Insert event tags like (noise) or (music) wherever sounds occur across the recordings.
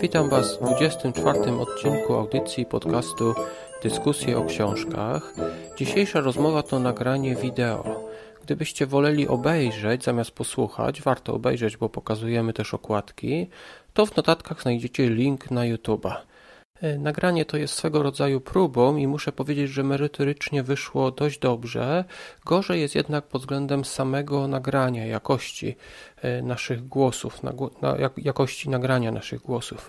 Witam Was w 24 odcinku audycji podcastu Dyskusje o książkach. Dzisiejsza rozmowa to nagranie wideo. Gdybyście woleli obejrzeć zamiast posłuchać, warto obejrzeć, bo pokazujemy też okładki, to w notatkach znajdziecie link na YouTube'a. E, nagranie to jest swego rodzaju próbą i muszę powiedzieć, że merytorycznie wyszło dość dobrze. Gorzej jest jednak pod względem samego nagrania, jakości e, naszych głosów, jakości nagrania naszych głosów.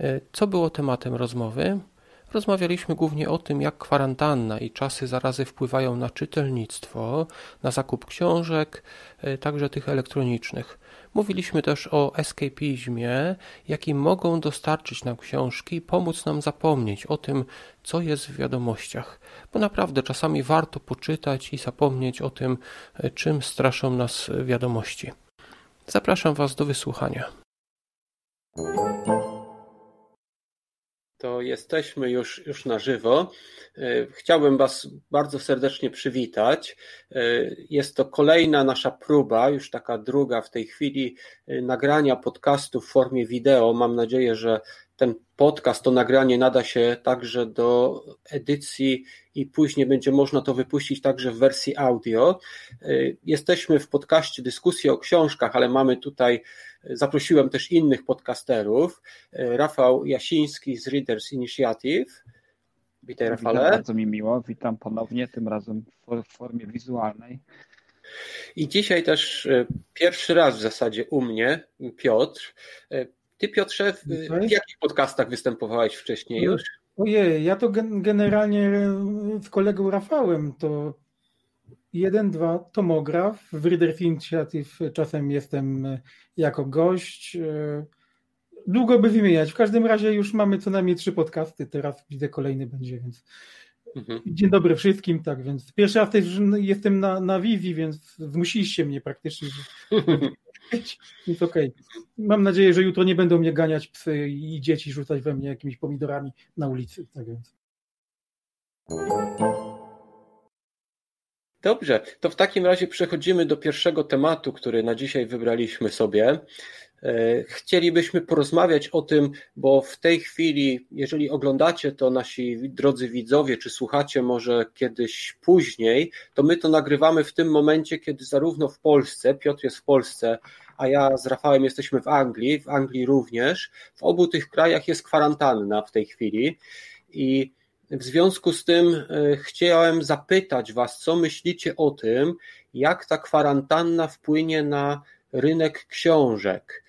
E, co było tematem rozmowy? Rozmawialiśmy głównie o tym, jak kwarantanna i czasy zarazy wpływają na czytelnictwo, na zakup książek, także tych elektronicznych. Mówiliśmy też o escapizmie, jaki mogą dostarczyć nam książki i pomóc nam zapomnieć o tym, co jest w wiadomościach, bo naprawdę czasami warto poczytać i zapomnieć o tym, czym straszą nas wiadomości. Zapraszam Was do wysłuchania. To jesteśmy już, już na żywo. E, chciałbym Was bardzo serdecznie przywitać. E, jest to kolejna nasza próba, już taka druga w tej chwili, e, nagrania podcastu w formie wideo. Mam nadzieję, że ten podcast, to nagranie nada się także do edycji i później będzie można to wypuścić także w wersji audio. Jesteśmy w podcaście dyskusji o książkach, ale mamy tutaj, zaprosiłem też innych podcasterów. Rafał Jasiński z Readers Initiative. Witaj Rafale. Witam, bardzo mi miło, witam ponownie, tym razem w formie wizualnej. I dzisiaj też pierwszy raz w zasadzie u mnie, Piotr. Ty Piotrze, w, w jakich podcastach występowałeś wcześniej już? Ojej, ja to generalnie z kolegą Rafałem to jeden, dwa, tomograf, w Reader Initiative czasem jestem jako gość, e, długo by wymieniać. W każdym razie już mamy co najmniej trzy podcasty, teraz widzę kolejny będzie, więc mhm. dzień dobry wszystkim, tak, więc pierwszy raz też jestem na, na Vivi, więc zmusiliście mnie praktycznie. (laughs) (laughs) więc okej. Okay. Mam nadzieję, że jutro nie będą mnie ganiać psy i dzieci rzucać we mnie jakimiś pomidorami na ulicy, tak więc. Dobrze, to w takim razie przechodzimy do pierwszego tematu, który na dzisiaj wybraliśmy sobie. E, chcielibyśmy porozmawiać o tym, bo w tej chwili, jeżeli oglądacie to nasi drodzy widzowie, czy słuchacie może kiedyś później, to my to nagrywamy w tym momencie, kiedy zarówno w Polsce, Piotr jest w Polsce, a ja z Rafałem jesteśmy w Anglii, w Anglii również. W obu tych krajach jest kwarantanna w tej chwili i w związku z tym e, chciałem zapytać Was, co myślicie o tym, jak ta kwarantanna wpłynie na rynek książek.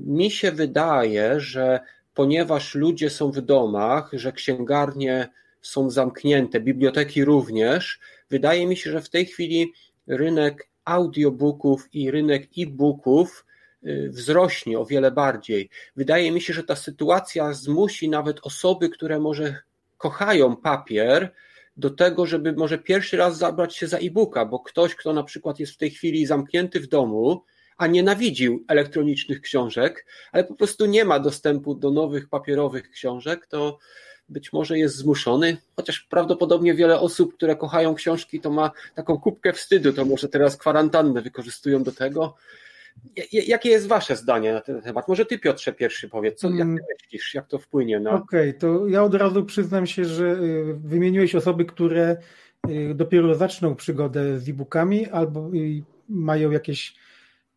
Mi się wydaje, że ponieważ ludzie są w domach, że księgarnie są zamknięte, biblioteki również, wydaje mi się, że w tej chwili rynek audiobooków i rynek e-booków y, wzrośnie o wiele bardziej. Wydaje mi się, że ta sytuacja zmusi nawet osoby, które może kochają papier, do tego, żeby może pierwszy raz zabrać się za e-booka, bo ktoś, kto na przykład jest w tej chwili zamknięty w domu, a nienawidził elektronicznych książek, ale po prostu nie ma dostępu do nowych papierowych książek, to być może jest zmuszony, chociaż prawdopodobnie wiele osób, które kochają książki, to ma taką kubkę wstydu, to może teraz kwarantannę wykorzystują do tego. Jakie jest Wasze zdanie na ten temat? Może Ty, Piotrze, pierwszy powiedz, co, jak mm. Myślisz, jak to wpłynie na. Okej, okay, to ja od razu przyznam się, że y, wymieniłeś osoby, które y, dopiero zaczną przygodę z e-bookami albo mają jakieś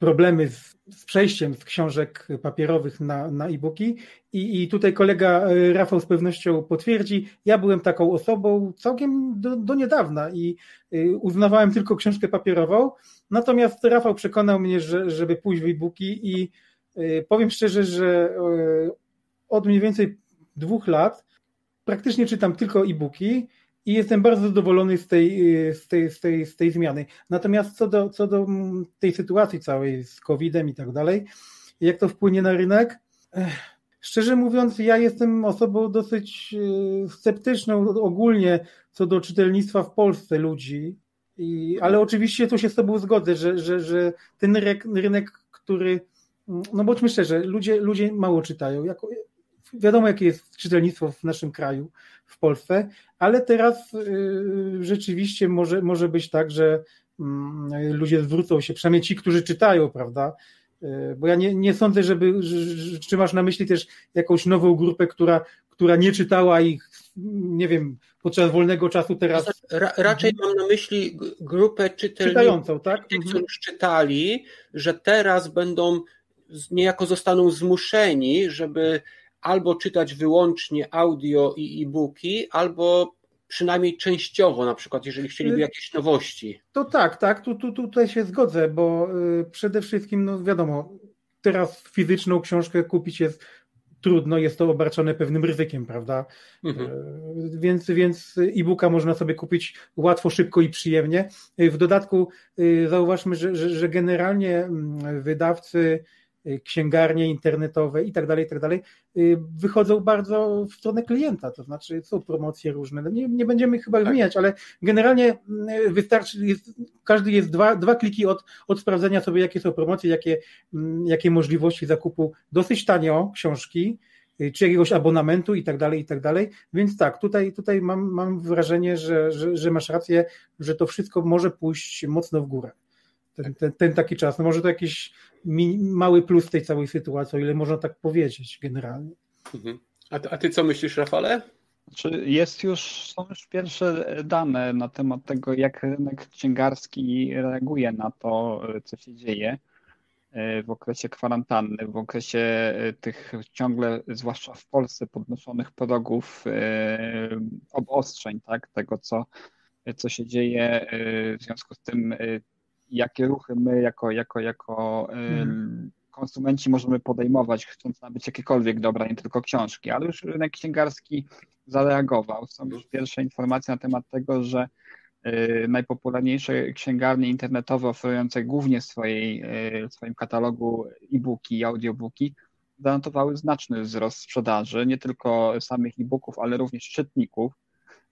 problemy z, z, przejściem z książek papierowych na, na e-booki. I, i tutaj kolega e, Rafał z pewnością potwierdzi, ja byłem taką osobą całkiem do, do niedawna i y, uznawałem tylko książkę papierową, natomiast Rafał przekonał mnie, że, żeby pójść w e-booki i y, powiem szczerze, że od mniej więcej dwóch lat praktycznie czytam tylko e-booki i jestem bardzo zadowolony z tej, z tej, z tej, z tej zmiany. Natomiast co do, co do tej sytuacji całej z COVID-em i tak dalej, jak to wpłynie na rynek? Szczerze mówiąc, ja jestem osobą dosyć e, sceptyczną ogólnie co do czytelnictwa w Polsce ludzi, i, ale oczywiście tu się z Tobą zgodzę, że, że, że ten rynek, rynek, który, no bądźmy szczerzy, ludzie, ludzie mało czytają. Jako, wiadomo, jakie jest czytelnictwo w naszym kraju, w Polsce, ale teraz rzeczywiście może, może być tak, że mm, ludzie zwrócą się, przynajmniej ci, którzy czytają, prawda? Bo ja nie, nie sądzę, żeby, czy masz na myśli też jakąś nową grupę, która, która nie czytała ich, nie wiem, podczas wolnego czasu teraz. Ra, raczej mam na myśli grupę czytelników, czytającą, tak? Tych, mhm. już czytali, że teraz będą niejako zostaną zmuszeni, żeby albo czytać wyłącznie audio i e-booki, albo przynajmniej częściowo, na przykład, jeżeli chcieliby y, jakieś nowości. To tak, tak, tu, tu, tutaj się zgodzę, bo y, przede wszystkim, no wiadomo, teraz fizyczną książkę kupić jest trudno, jest to obarczone pewnym ryzykiem, prawda? Mhm. Y, więc, więc e-booka można sobie kupić łatwo, szybko i przyjemnie. W dodatku zauważmy, że, że, że generalnie mm, wydawcy księgarnie internetowe i tak dalej, i tak dalej, y, wychodzą bardzo w stronę klienta, to znaczy są promocje różne. No nie, nie będziemy chyba tak. wymieniać, ale generalnie y, wystarczy, jest, każdy jest dwa, dwa kliki od, od sprawdzenia sobie, jakie są promocje, jakie, mm, jakie możliwości zakupu dosyć tanio książki, czy jakiegoś abonamentu i tak dalej, i tak dalej. Więc tak, tutaj, tutaj mam, mam wrażenie, że, że, że masz rację, że to wszystko może pójść mocno w górę ten, ten, ten taki czas. No może to jakiś mały plus tej całej sytuacji, o ile można tak powiedzieć generalnie. Mhm. A, ty, a ty co myślisz, Rafale? Znaczy jest już, są już pierwsze dane na temat tego, jak rynek księgarski reaguje na to, co się dzieje e, w okresie kwarantanny, w okresie e, tych ciągle, zwłaszcza w Polsce, podnoszonych progów e, obostrzeń, tak, tego, co, co się dzieje w związku z tym jakie ruchy my jako, jako, jako hmm. konsumenci możemy podejmować, chcąc nabyć jakiekolwiek dobra, nie tylko książki, ale już rynek księgarski zareagował. Są już pierwsze informacje na temat tego, że y, najpopularniejsze księgarnie internetowe oferujące głównie w swojej, y, swoim katalogu e-booki i audiobooki zanotowały znaczny wzrost sprzedaży, nie tylko samych e-booków, ale również czytników.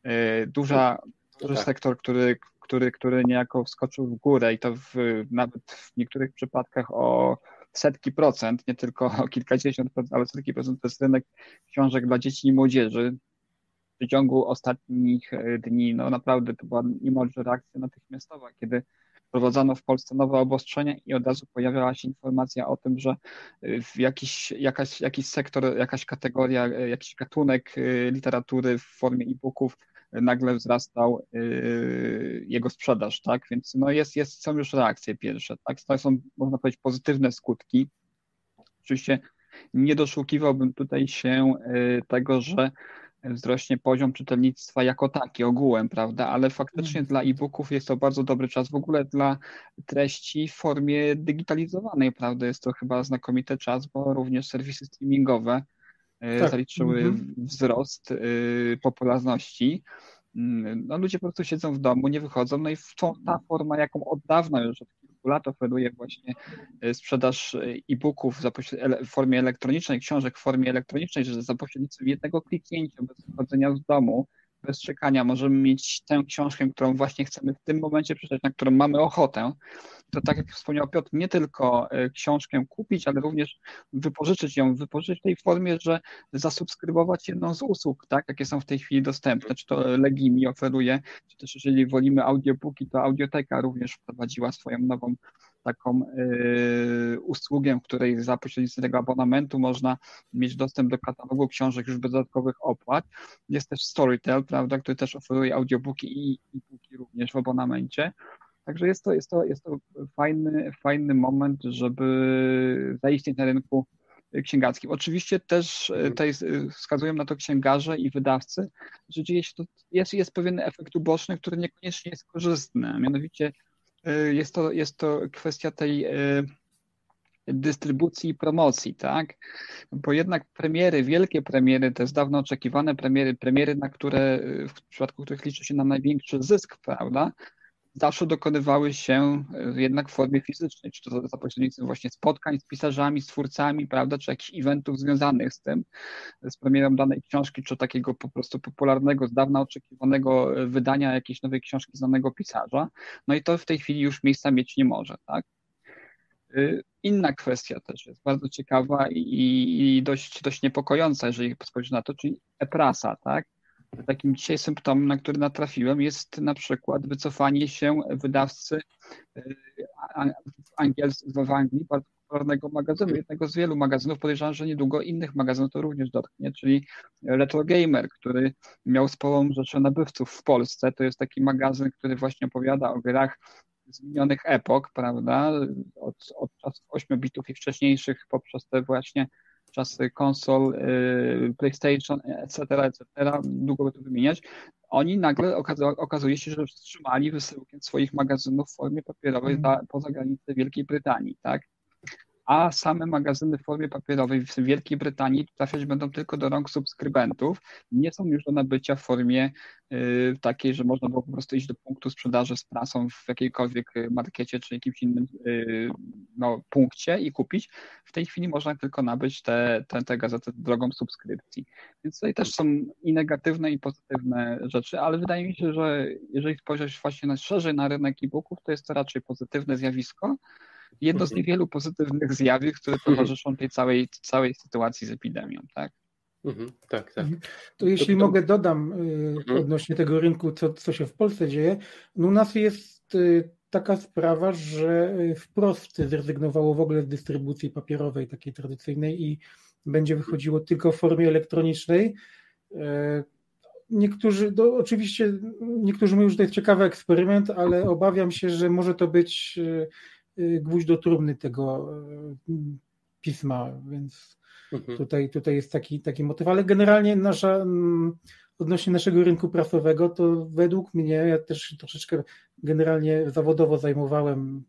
Y, duża, duży tak. sektor, który, który, który niejako wskoczył w górę i to w, nawet w niektórych przypadkach o setki procent, nie tylko o kilkadziesiąt procent, ale setki procent to jest rynek książek dla dzieci i młodzieży. W ciągu ostatnich e, dni, no naprawdę to była niemalże reakcja natychmiastowa, kiedy wprowadzono w Polsce nowe obostrzenia i od razu pojawiała się informacja o tym, że e, jakiś, jakaś, jakiś sektor, jakaś kategoria, e, jakiś gatunek literatury w formie e-booków nagle wzrastał yy, jego sprzedaż, tak? Więc no jest, jest, są już reakcje pierwsze, tak? To są, można powiedzieć, pozytywne skutki. Oczywiście nie doszukiwałbym tutaj się yy, tego, że wzrośnie poziom czytelnictwa jako taki, ogółem, prawda? Ale faktycznie dla e-booków jest to bardzo dobry czas. W ogóle dla treści w formie digitalizowanej, prawda? Jest to chyba znakomity czas, bo również serwisy streamingowe tak. zaliczyły mhm. wzrost e, popularności. Mm, no, ludzie po prostu siedzą w domu, nie wychodzą, no i to, ta forma, jaką od dawna już od kilku lat oferuje właśnie e, sprzedaż e-booków w formie elektronicznej, książek w formie elektronicznej, że za pośrednictwem jednego kliknięcia, bez wychodzenia z domu, bez czekania. Możemy mieć tę książkę, którą właśnie chcemy w tym momencie przeczytać, na którą mamy ochotę, to tak jak wspomniał Piotr, nie tylko e, książkę kupić, ale również wypożyczyć ją, wypożyczyć w tej formie, że zasubskrybować jedną z usług, tak, jakie są w tej chwili dostępne, czy to Legimi oferuje, czy też jeżeli wolimy audiobooki, to Audioteka również wprowadziła swoją nową taką y, usługę, w której za pośrednictwem tego abonamentu można mieć dostęp do katalogu książek już bez dodatkowych opłat. Jest też Storytel, prawda, który też oferuje audiobooki i e-booki również w abonamencie. Także jest to, jest to, jest to fajny, fajny moment, żeby zaistnieć na rynku księgarskim. Oczywiście też mhm. tutaj wskazują na to księgarze i wydawcy, że dzieje się to, jest, jest pewien efekt uboczny, który niekoniecznie jest korzystny. Mianowicie jest to, jest to kwestia tej y, dystrybucji i promocji, tak? Bo jednak premiery, wielkie premiery, te z dawno oczekiwane premiery, premiery, na które, w przypadku których liczy się nam największy zysk, prawda? Zawsze dokonywały się e, jednak w formie fizycznej, czy to za pośrednictwem właśnie spotkań z pisarzami, z twórcami, prawda, czy jakichś eventów związanych z tym, z premierą danej książki, czy takiego po prostu popularnego, z dawna oczekiwanego e, wydania jakiejś nowej książki znanego pisarza. No i to w tej chwili już miejsca mieć nie może, tak? Inna kwestia też jest bardzo ciekawa i, i dość, dość niepokojąca, jeżeli spojrzy na to, czyli e-prasa, tak? Takim dzisiaj symptomem, na który natrafiłem, jest na przykład wycofanie się wydawcy w, Angiels- w Anglii bardzo popularnego magazynu, jednego z wielu magazynów, podejrzewam, że niedługo innych magazynów to również dotknie, czyli Retro Gamer, który miał sporą rzeszę nabywców w Polsce. To jest taki magazyn, który właśnie opowiada o grach z minionych epok, prawda, od, od czasów 8 bitów i wcześniejszych poprzez te właśnie czasy konsol, y, PlayStation, etc., etc., długo by to wymieniać, oni nagle okazuje się, że wstrzymali wysyłkę swoich magazynów w formie papierowej mm. poza granicę Wielkiej Brytanii, tak? a same magazyny w formie papierowej w Wielkiej Brytanii trafiać będą tylko do rąk subskrybentów. Nie są już do nabycia w formie y, takiej, że można było po prostu iść do punktu sprzedaży z prasą w jakiejkolwiek y, markecie czy jakimś innym y, no, punkcie i kupić. W tej chwili można tylko nabyć te, te, te gazety drogą subskrypcji. Więc tutaj też są i negatywne, i pozytywne rzeczy, ale wydaje mi się, że jeżeli spojrzeć właśnie na, szerzej na rynek e-booków, to jest to raczej pozytywne zjawisko jedno z niewielu pozytywnych zjawisk, które mhm. towarzyszą tej całej, całej sytuacji z epidemią, tak? Mhm, tak, tak. Mhm. To jeśli to, to... mogę dodam y, odnośnie tego rynku, co, co się w Polsce dzieje. No u nas jest y, taka sprawa, że y, wprost zrezygnowało w ogóle z dystrybucji papierowej, takiej tradycyjnej i będzie wychodziło tylko w formie elektronicznej. Niektórzy, no oczywiście, niektórzy mówią, że to jest ciekawy eksperyment, ale obawiam się, że może to być Y, gwóźdź do trumny tego y, pisma, więc mhm. tutaj, tutaj jest taki, taki motyw, ale generalnie nasza, mm, odnośnie naszego rynku prasowego, to według mnie, ja też troszeczkę generalnie zawodowo zajmowałem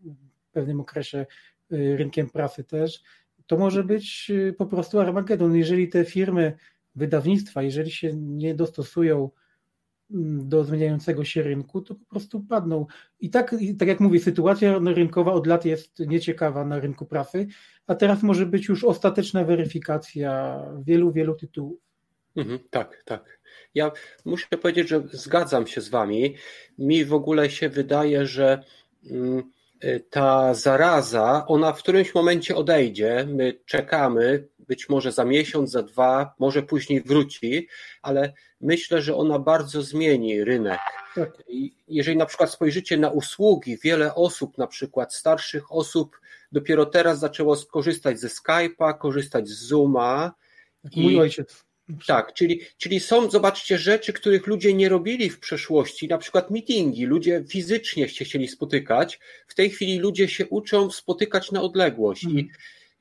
w pewnym okresie y, rynkiem prasy też, to może być po prostu Armagedon. Jeżeli te firmy, wydawnictwa, jeżeli się nie dostosują do zmieniającego się rynku, to po prostu padną. I tak, tak jak mówię, sytuacja rynkowa od lat jest nieciekawa na rynku prasy, a teraz może być już ostateczna weryfikacja wielu, wielu tytułów. Mhm, tak, tak. Ja muszę powiedzieć, że zgadzam się z Wami. Mi w ogóle się wydaje, że mm, ta zaraza, ona w którymś momencie odejdzie. My czekamy, być może za miesiąc, za dwa, może później wróci, ale myślę, że ona bardzo zmieni rynek. Tak. Jeżeli na przykład spojrzycie na usługi, wiele osób, na przykład starszych osób, dopiero teraz zaczęło korzystać ze Skype'a, korzystać z Zooma. Mój i... ojciec. Tak, czyli, czyli są, zobaczcie, rzeczy, których ludzie nie robili w przeszłości, na przykład meetingi, ludzie fizycznie się chcieli spotykać, w tej chwili ludzie się uczą spotykać na odległość i mhm.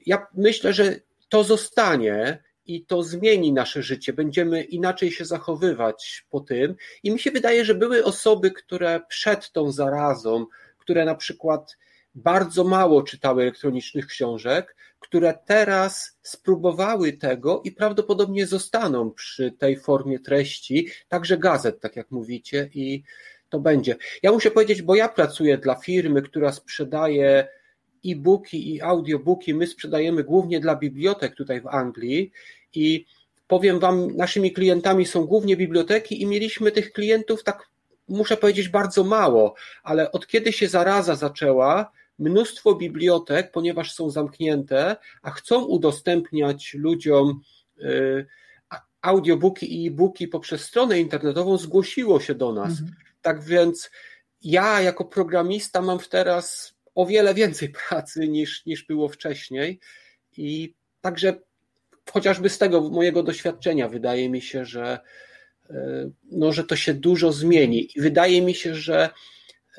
ja myślę, że to zostanie i to zmieni nasze życie, będziemy inaczej się zachowywać po tym i mi się wydaje, że były osoby, które przed tą zarazą, które na przykład bardzo mało czytały elektronicznych książek, które teraz spróbowały tego i prawdopodobnie zostaną przy tej formie treści, także gazet, tak jak mówicie, i to będzie. Ja muszę powiedzieć, bo ja pracuję dla firmy, która sprzedaje e-booki i audiobooki. My sprzedajemy głównie dla bibliotek tutaj w Anglii i powiem Wam, naszymi klientami są głównie biblioteki i mieliśmy tych klientów tak, muszę powiedzieć, bardzo mało, ale od kiedy się zaraza zaczęła, mnóstwo bibliotek, ponieważ są zamknięte, a chcą udostępniać ludziom y, audiobooki i e-booki poprzez stronę internetową, zgłosiło się do nas. Mhm. Tak więc ja jako programista mam teraz o wiele więcej pracy niż, niż było wcześniej i także chociażby z tego mojego doświadczenia wydaje mi się, że y, no, że to się dużo zmieni i wydaje mi się, że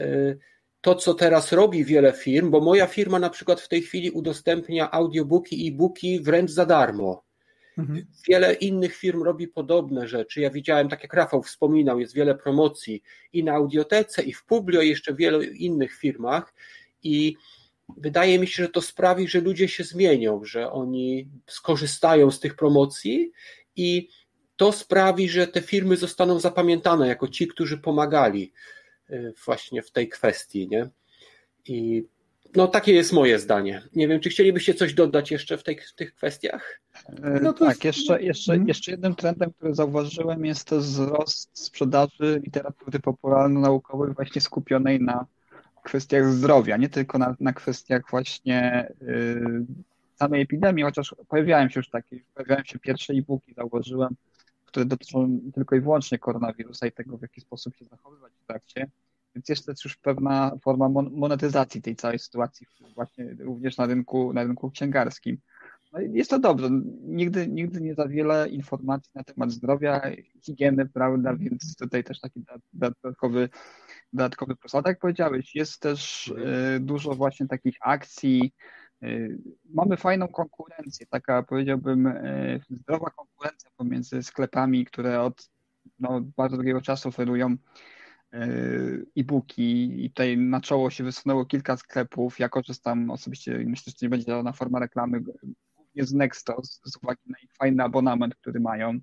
y, to, co teraz robi wiele firm, bo moja firma na przykład w tej chwili udostępnia audiobooki i e-booki wręcz za darmo. Mhm. Wiele innych firm robi podobne rzeczy. Ja widziałem, tak jak Rafał wspominał, jest wiele promocji i na audiotece, i w Publio, i jeszcze w wielu innych firmach. I wydaje mi się, że to sprawi, że ludzie się zmienią, że oni skorzystają z tych promocji i to sprawi, że te firmy zostaną zapamiętane jako ci, którzy pomagali Y, właśnie w tej kwestii, nie? I no takie jest moje zdanie. Nie wiem, czy chcielibyście coś dodać jeszcze w, tej, w tych kwestiach? E, no tak, jest... jeszcze, jeszcze, mhm. jeszcze jednym trendem, który zauważyłem jest to wzrost sprzedaży literatury popularno-naukowej właśnie skupionej na kwestiach zdrowia, nie tylko na, na kwestiach właśnie y, samej epidemii, chociaż pojawiają się już takie, pojawiają się pierwsze e-booki, zauważyłem, które dotyczą tylko i wyłącznie koronawirusa i tego, w jaki sposób się zachowywać w trakcie. Więc jest też już pewna forma monetyzacji tej całej sytuacji, właśnie również na rynku, na rynku księgarskim. No jest to dobrze. Nigdy, nigdy nie za wiele informacji na temat zdrowia, higieny, prawda, więc tutaj też taki dodatkowy, dodatkowy plus. A tak jak powiedziałeś, jest też y, dużo właśnie takich akcji. Y, mamy fajną konkurencję, taka powiedziałbym y, zdrowa konkurencja pomiędzy sklepami, które od no, bardzo długiego czasu oferują e-booki i tutaj na czoło się wysunęło kilka sklepów. Ja korzystam osobiście, myślę, że to nie będzie żadna forma reklamy, głównie z Nexto z uwagi na ich fajny abonament, który mają,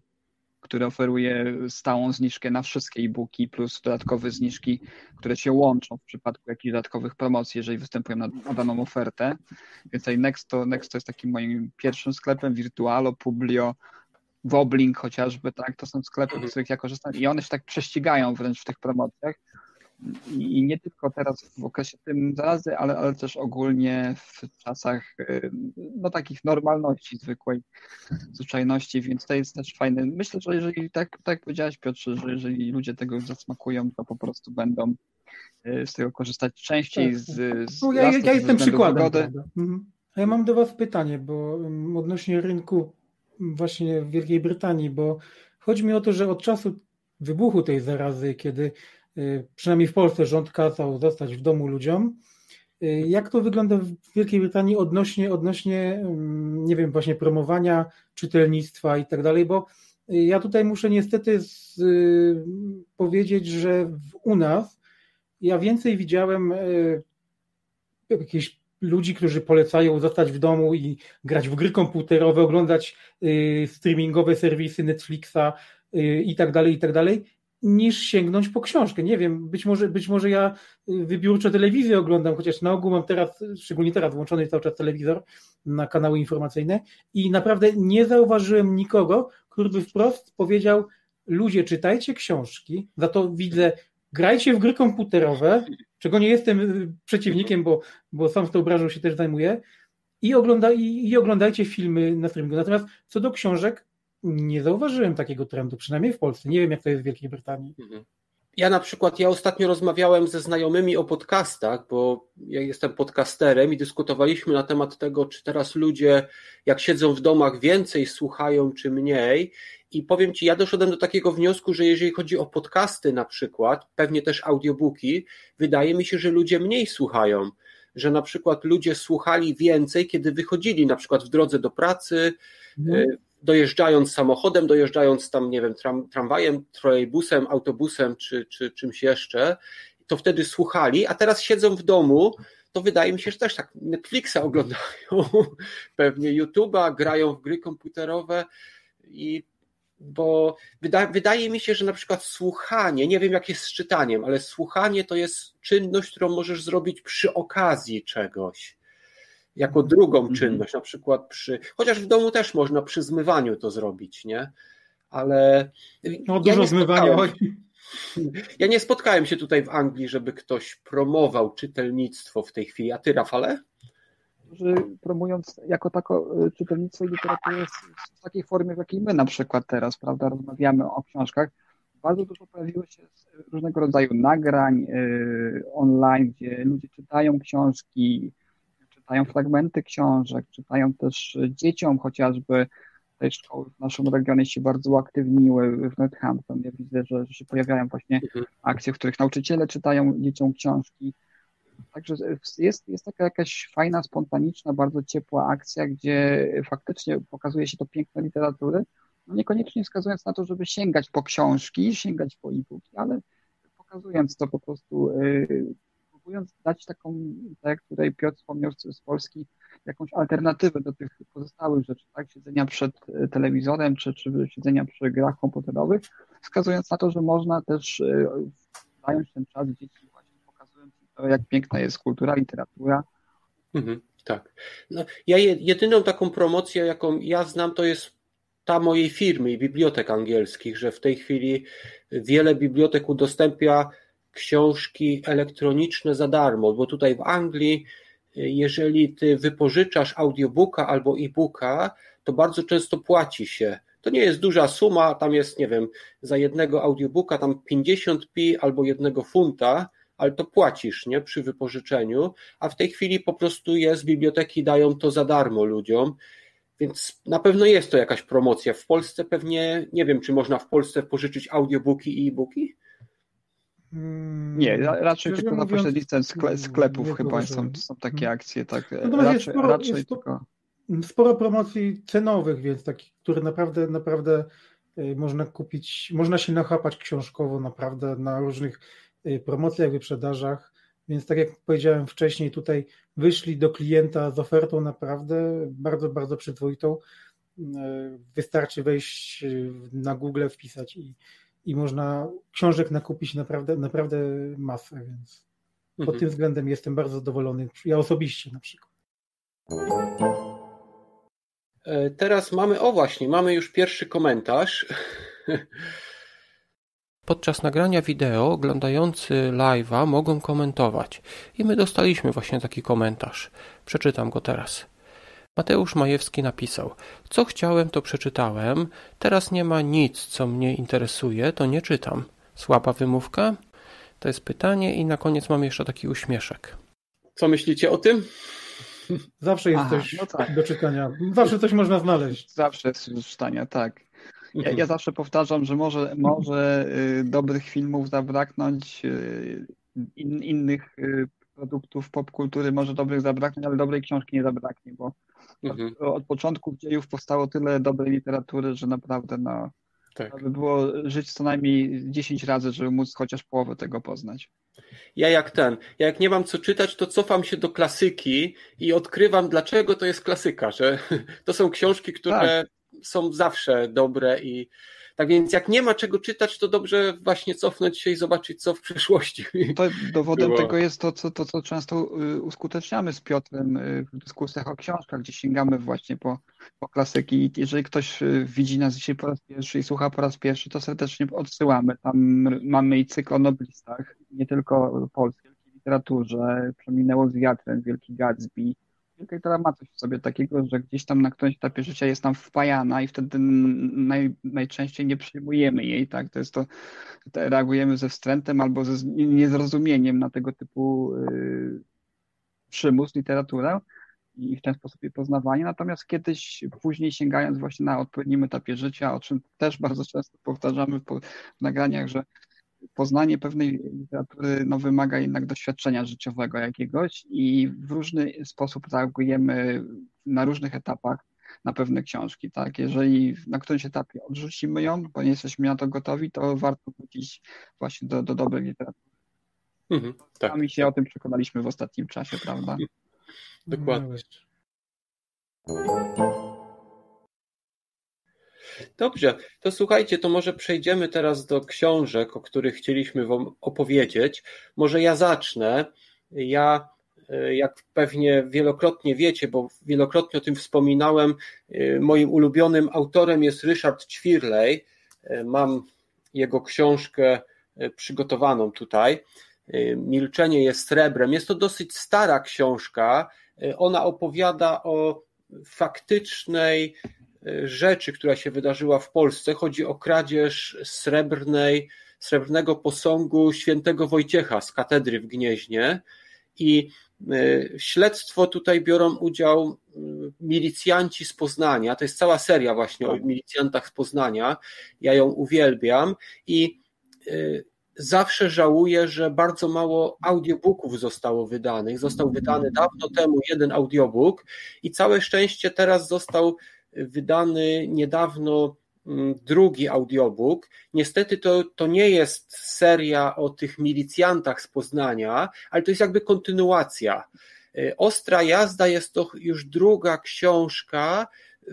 który oferuje stałą zniżkę na wszystkie e-booki plus dodatkowe zniżki, które się łączą w przypadku jakichś dodatkowych promocji, jeżeli występują na, na daną ofertę. Więc tutaj Nexto, Nexto jest takim moim pierwszym sklepem, Virtualo, Publio, Woblink chociażby, tak, to są sklepy, z których ja korzystam i one się tak prześcigają wręcz w tych promocjach. I nie tylko teraz w okresie tym zarazy, ale, ale też ogólnie w czasach no, takich normalności zwykłej, zwyczajności, więc to jest też fajne. Myślę, że jeżeli, tak, tak powiedziałeś Piotrze, że jeżeli ludzie tego zasmakują, to po prostu będą y, z tego korzystać częściej tak. z, z no, ja, ja jestem przykładem. Mhm. A ja mam do Was pytanie, bo odnośnie rynku właśnie w Wielkiej Brytanii, bo chodzi mi o to, że od czasu wybuchu tej zarazy, kiedy przynajmniej w Polsce rząd kazał zostać w domu ludziom, y, jak to wygląda w Wielkiej Brytanii odnośnie, odnośnie mm, nie wiem, właśnie promowania czytelnictwa i tak dalej, bo y, ja tutaj muszę niestety z, powiedzieć, że w, u nas ja więcej widziałem jakieś ludzi, którzy polecają zostać w domu i grać w gry komputerowe, oglądać y, streamingowe serwisy Netflixa y, i tak dalej, i tak dalej, niż sięgnąć po książkę. Nie wiem, być może, być może ja y, wybiórczo telewizję oglądam, chociaż na ogół mam teraz, szczególnie teraz włączony cały czas telewizor na kanały informacyjne i naprawdę nie zauważyłem nikogo, który by wprost powiedział ludzie czytajcie książki, za to widzę grajcie w gry komputerowe, czego nie jestem y, przeciwnikiem, bo, bo sam z tą branżą się też zajmuję, i, ogląda, i, i oglądajcie filmy na streamingu. Natomiast co do książek, nie zauważyłem takiego trendu, przynajmniej w Polsce. Nie wiem, jak to jest w Wielkiej Brytanii. Mhm. Ja na przykład, ja ostatnio rozmawiałem ze znajomymi o podcastach, bo ja jestem podcasterem i dyskutowaliśmy na temat tego, czy teraz ludzie, jak siedzą w domach, więcej słuchają, czy mniej. I powiem Ci, ja doszedłem do takiego wniosku, że jeżeli chodzi o podcasty na przykład, pewnie też audiobooki, wydaje mi się, że ludzie mniej słuchają. Że na przykład ludzie słuchali więcej, kiedy wychodzili na przykład w drodze do pracy, mm dojeżdżając samochodem, dojeżdżając tam, nie wiem, tram, tramwajem, trolejbusem, autobusem czy, czy czymś jeszcze, to wtedy słuchali, a teraz siedzą w domu, to wydaje mi się, że też tak Netflixa (laughs) oglądają, pewnie YouTube'a, grają w gry komputerowe i bo wyda, wydaje mi się, że na przykład słuchanie, nie wiem jak jest z czytaniem, ale słuchanie to jest czynność, którą możesz zrobić przy okazji czegoś jako drugą mhm. czynność, na przykład przy, chociaż w domu też można przy zmywaniu to zrobić, nie? Ale no, ja dużo zmywania chodzi. (laughs) Ja nie spotkałem się tutaj w Anglii, żeby ktoś promował czytelnictwo w tej chwili. A ty, Rafale? Że promując jako tako y, czytelnictwo i literaturę w takiej formie, w jakiej my na przykład teraz, prawda, rozmawiamy o książkach, bardzo dużo pojawiło się różnego rodzaju nagrań y, online, gdzie ludzie czytają książki, czytają fragmenty książek, czytają też dzieciom chociażby. Te szkoły w naszym regionie się bardzo uaktywniły w Northampton. Ja widzę, że, że się pojawiają właśnie mhm. akcje, w których nauczyciele czytają dzieciom książki. Także jest, jest taka jakaś fajna, spontaniczna, bardzo ciepła akcja, gdzie faktycznie pokazuje się to piękne literatury, no niekoniecznie wskazując na to, żeby sięgać po książki, sięgać po e-booki, ale pokazując to po prostu y, próbując dać taką, tak jak tutaj Piotr wspomniał z, Polski, jakąś alternatywę do tych pozostałych rzeczy, tak, siedzenia przed e, telewizorem, czy, czy siedzenia przy grach komputerowych, wskazując na to, że można też e, zająć ten czas dzieci właśnie pokazując to, jak piękna jest kultura, literatura. Mhm, tak. No, ja jedyną taką promocję, jaką ja znam, to jest ta mojej firmy i bibliotek angielskich, że w tej chwili wiele bibliotek udostępnia książki elektroniczne za darmo, bo tutaj w Anglii, jeżeli ty wypożyczasz audiobooka albo e-booka, to bardzo często płaci się. To nie jest duża suma, tam jest, nie wiem, za jednego audiobooka tam 50p albo jednego funta, ale to płacisz, nie, przy wypożyczeniu, a w tej chwili po prostu jest, biblioteki dają to za darmo ludziom, więc na pewno jest to jakaś promocja. W Polsce pewnie, nie wiem, czy można w Polsce pożyczyć audiobooki i e-booki? Mm, nie, raczej tylko na pośrednictwem sklepów chyba są, są takie hmm. akcje, tak. Natomiast raczej, sporo, raczej jest tylko... sporo promocji cenowych, więc takich, które naprawdę, naprawdę y, można kupić, można się nachapać książkowo naprawdę na różnych y, promocjach, wyprzedażach. Więc tak jak powiedziałem wcześniej, tutaj wyszli do klienta z ofertą naprawdę bardzo, bardzo przyzwoitą. Wystarczy wejść na Google, wpisać i, i można książek nakupić naprawdę, naprawdę masę, więc mhm. pod tym względem jestem bardzo zadowolony. Ja osobiście na przykład. E, teraz mamy, o właśnie, mamy już pierwszy komentarz. (laughs) Podczas nagrania wideo oglądający live'a mogą komentować i my dostaliśmy właśnie taki komentarz. Przeczytam go teraz. Mateusz Majewski napisał: Co chciałem, to przeczytałem. Teraz nie ma nic, co mnie interesuje, to nie czytam. Słaba wymówka? To jest pytanie, i na koniec mam jeszcze taki uśmieszek. Co myślicie o tym? Zawsze jest Aha, coś no tak. do czytania. Zawsze coś można znaleźć. Zawsze jest do czytania, tak. Ja, ja zawsze powtarzam, że może, może y, dobrych filmów zabraknąć, y, in, innych y, produktów popkultury może dobrych zabraknąć, ale dobrej książki nie zabraknie, bo mhm. od, od początku dziejów powstało tyle dobrej literatury, że naprawdę no, tak. by było żyć co najmniej 10 razy, żeby móc chociaż połowę tego poznać. Ja jak ten, ja jak nie mam co czytać, to cofam się do klasyki i odkrywam, dlaczego to jest klasyka, że (laughs) to są książki, które tak. są zawsze dobre i tak więc jak nie ma czego czytać, to dobrze właśnie cofnąć się i zobaczyć, co w przeszłości. To dowodem było. tego jest to co, to, co często y, uskuteczniamy z Piotrem y, w dyskusjach o książkach, gdzie sięgamy właśnie po, po klasyki. I jeżeli ktoś y, widzi nas dzisiaj po raz pierwszy i słucha po raz pierwszy, to serdecznie odsyłamy. Tam mamy i cykl o noblistach, nie tylko polskiej literaturze, Przeminęło z wiatrem, Wielki Gatsby, Literatura ma coś w sobie takiego, że gdzieś tam na którymś etapie życia jest nam wpajana i wtedy naj, najczęściej nie przyjmujemy jej, tak? To jest to, reagujemy ze wstrętem albo ze niezrozumieniem na tego typu yy, przymus, literaturę i w ten sposób jej poznawanie. Natomiast kiedyś, później sięgając właśnie na odpowiednim etapie życia, o czym też bardzo często powtarzamy w, w nagraniach, że poznanie pewnej literatury no, wymaga jednak doświadczenia życiowego jakiegoś i w różny sposób reagujemy na różnych etapach na pewne książki, tak? Jeżeli na którymś etapie odrzucimy ją, bo nie jesteśmy na to gotowi, to warto wrócić właśnie do, do dobrej literatury. Mhm, tak. Sami się o tym przekonaliśmy w ostatnim czasie, prawda? Dokładnie. Dobrze, to słuchajcie, to może przejdziemy teraz do książek, o których chcieliśmy Wam opowiedzieć. Może ja zacznę. Ja, e, jak pewnie wielokrotnie wiecie, bo wielokrotnie o tym wspominałem, e, moim ulubionym autorem jest Richard Ćwirlej. E, mam jego książkę przygotowaną tutaj. Milczenie jest srebrem. Jest to dosyć stara książka. Ona opowiada o faktycznej rzeczy, która się wydarzyła w Polsce. Chodzi o kradzież srebrnej, srebrnego posągu świętego Wojciecha z katedry w Gnieźnie. I e, śledztwo tutaj biorą udział e, milicjanci z Poznania. To jest cała seria właśnie o tak. milicjantach z Poznania. Ja ją uwielbiam i e, zawsze żałuję, że bardzo mało audiobooków zostało wydanych. Został wydany dawno temu jeden audiobook i całe szczęście teraz został wydany niedawno mm, drugi audiobook. Niestety to, to nie jest seria o tych milicjantach z Poznania, ale to jest jakby kontynuacja. E, Ostra jazda jest to już druga książka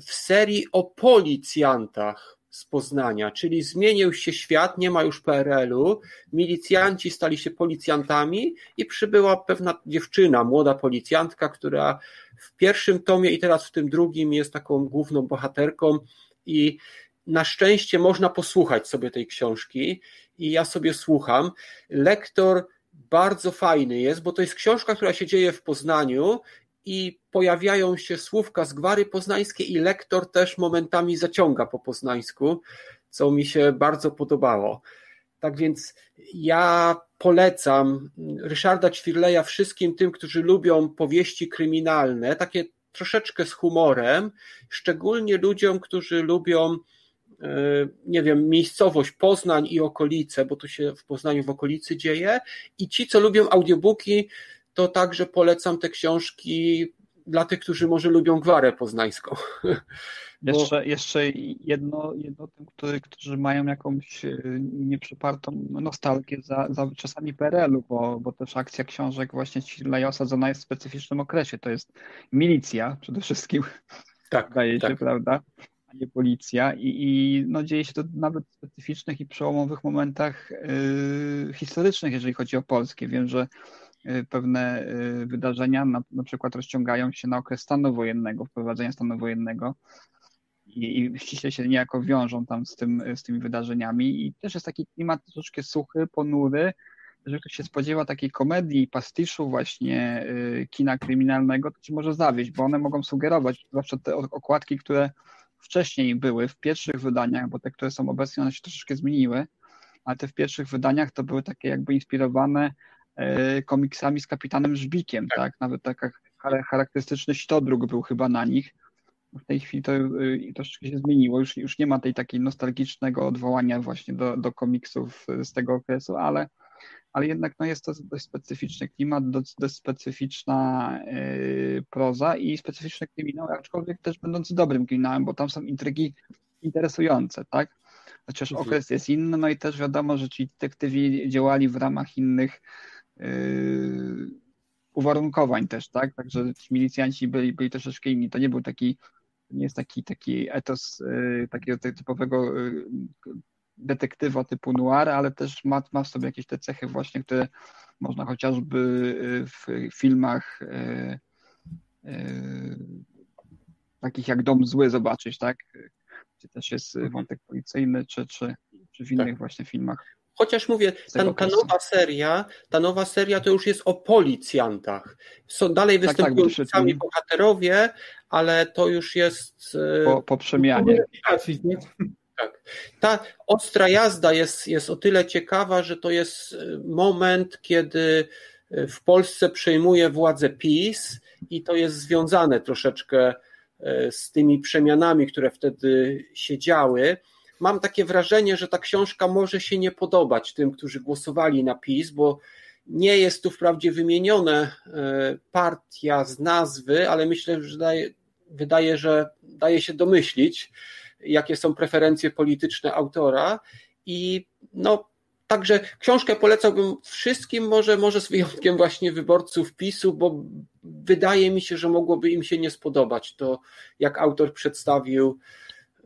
w serii o policjantach z Poznania, czyli zmienił się świat, nie ma już PRL-u, milicjanci stali się policjantami i przybyła pewna dziewczyna, młoda policjantka, która w pierwszym tomie i teraz w tym drugim jest taką główną bohaterką i na szczęście można posłuchać sobie tej książki i ja sobie słucham. Lektor bardzo fajny jest, bo to jest książka, która się dzieje w Poznaniu i pojawiają się słówka z gwary poznańskiej i lektor też momentami zaciąga po poznańsku, co mi się bardzo podobało. Tak więc ja polecam Ryszarda Ćwirleja wszystkim tym, którzy lubią powieści kryminalne, takie troszeczkę z humorem, szczególnie ludziom, którzy lubią e, nie wiem, miejscowość Poznań i okolice, bo to się w Poznaniu w okolicy dzieje i ci, co lubią audiobooki, to także polecam te książki dla tych, którzy może lubią gwarę poznańską. (laughs) Jeszcze, Bo... jeszcze jedno, jedno tym, który, którzy mają jakąś e, nieprzypartą nostalgię za, za czasami PRL-u, bo, bo też akcja książek właśnie Cileja osadzona jest w specyficznym okresie. To jest milicja przede wszystkim, (laughs) tak, zdaje tak. się, prawda? A nie policja. I, I no, dzieje się to nawet w specyficznych i przełomowych momentach yy, historycznych, jeżeli chodzi o Polskę. Wiem, że Y, pewne y, wydarzenia, na, na przykład rozciągają się na okres stanu wojennego, wprowadzenia stanu wojennego i, i ściśle się niejako wiążą tam z, tym, z tymi wydarzeniami. I też jest taki klimat troszeczkę suchy, ponury, że ktoś się spodziewa takiej komedii, pastiszu właśnie y, kina kryminalnego, to ci może zawieść, bo one mogą sugerować, zwłaszcza te okładki, które wcześniej były w pierwszych wydaniach, bo te, które są obecnie, one się troszeczkę zmieniły, ale te w pierwszych wydaniach to były takie jakby inspirowane komiksami z kapitanem Żbikiem, tak? tak? Nawet taka charakterystyczny śtodruk był chyba na nich. W tej chwili to y, troszeczkę się zmieniło. Już, już nie ma tej takiej nostalgicznego odwołania właśnie do, do komiksów z tego okresu, ale, ale jednak no jest to dość specyficzny klimat, dość, dość specyficzna yy, proza i specyficzny kryminał, aczkolwiek też będąc dobrym kryminałem, bo tam są intrygi interesujące, tak? Chociaż mhm. okres jest inny, no i też wiadomo, że ci detektywi działali w ramach innych uwarunkowań też, tak? Także ci milicjanci byli, byli troszeczkę inni. To nie był taki, nie jest taki, taki etos yy, takiego typowego yy, detektywa typu noir, ale też ma, ma w sobie jakieś te cechy właśnie, które można chociażby w filmach takich jak Dom Zły zobaczyć, tak? Gdzie też jest mhm. wątek policyjny, czy, czy, czy w innych tak. właśnie filmach. Chociaż mówię, ta, ta, nowa seria, ta nowa seria to już jest o policjantach. Są, dalej tak, tak występują tak, sami bohaterowie, ale to już jest. E, po, po przemianie. Tak. Ta ostra jazda jest, jest o tyle ciekawa, że to jest e, moment, kiedy e, w Polsce przejmuje władzę PiS i to jest związane troszeczkę z tymi przemianami, które wtedy się działy mam takie wrażenie, że ta książka może się nie podobać tym, którzy głosowali na PiS, bo nie jest tu wprawdzie wymienione e, partia z nazwy, ale myślę, że daje, wydaje, że daje się domyślić, jakie są preferencje polityczne autora. I no Także książkę polecałbym wszystkim, może, może z wyjątkiem właśnie wyborców PiSu, bo wydaje mi się, że mogłoby im się nie spodobać to, jak autor przedstawił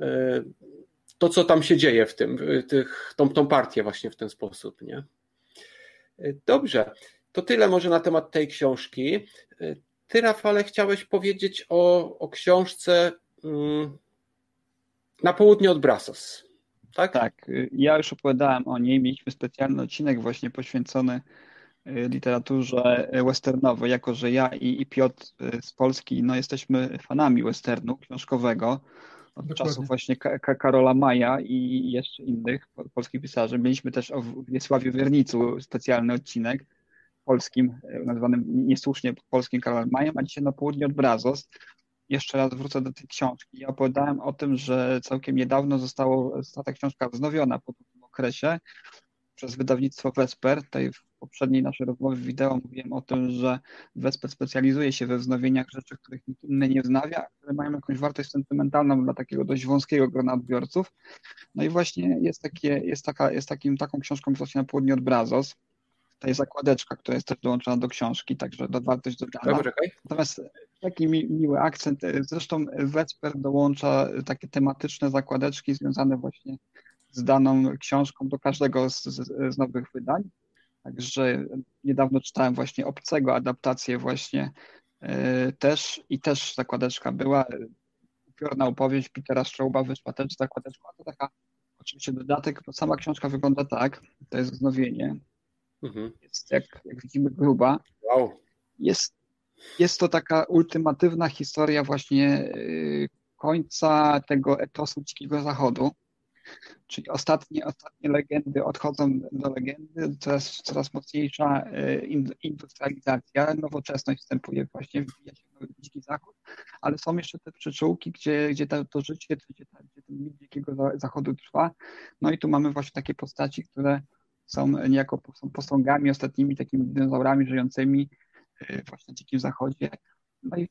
e, to, co tam się dzieje w tym, tych, tą, tą partię właśnie w ten sposób, nie? Dobrze, to tyle może na temat tej książki. Ty, Rafale, chciałeś powiedzieć o, o książce mm, Na południe od Brasos, tak? Tak, ja już opowiadałem o niej, mieliśmy specjalny odcinek właśnie poświęcony y, literaturze westernowej, jako że ja i, i Piotr z Polski no, jesteśmy fanami westernu książkowego, od Dokładnie. czasów właśnie Karola Maja i jeszcze innych polskich pisarzy. Mieliśmy też o Wiesławiu Wiernicu specjalny odcinek polskim, e, nazwanym niesłusznie polskim Karolem Majem, a dzisiaj na południe od Brazos. Jeszcze raz wrócę do tej książki. Ja opowiadałem o tym, że całkiem niedawno zostało, została ta książka wznowiona po tym okresie przez wydawnictwo Vesper. Tutaj poprzedniej naszej rozmowie wideo mówiłem o tym, że Vesper specjalizuje się we wznowieniach rzeczy, których nikt inny nie wznawia, które mają jakąś wartość sentymentalną dla takiego dość wąskiego grona odbiorców. No i właśnie jest, takie, jest, taka, jest takim, taką książką właśnie na południe od Brazos. To jest zakładeczka, która jest też dołączona do książki, także do wartość dodana. Natomiast taki mi, miły akcent. Zresztą Vesper dołącza takie tematyczne zakładeczki związane właśnie z daną książką do każdego z, z, z nowych wydań. Także niedawno czytałem właśnie Obcego, adaptację właśnie yy, też i też zakładeczka była. Upiorna opowieść Petera Strauba wyszła też zakładeczka. To taka oczywiście dodatek, bo sama książka wygląda tak, to jest wznowienie. Mhm. Jest jak, jak widzimy gruba. Wow. Jest, jest to taka ultimatywna historia właśnie y, końca tego etosu Dzikiego Zachodu. Czyli ostatnie, ostatnie legendy odchodzą do legendy, coraz, coraz mocniejsza e, industrializacja, nowoczesność wstępuje właśnie, wbija się w dziki zachód, ale są jeszcze te przyczółki, gdzie, gdzie to, to życie, gdzie, gdzie ten mit dzikiego zachodu trwa. No i tu mamy właśnie takie postaci, które są niejako są posągami, ostatnimi takimi dinozaurami żyjącymi e, właśnie w dzikim zachodzie. No i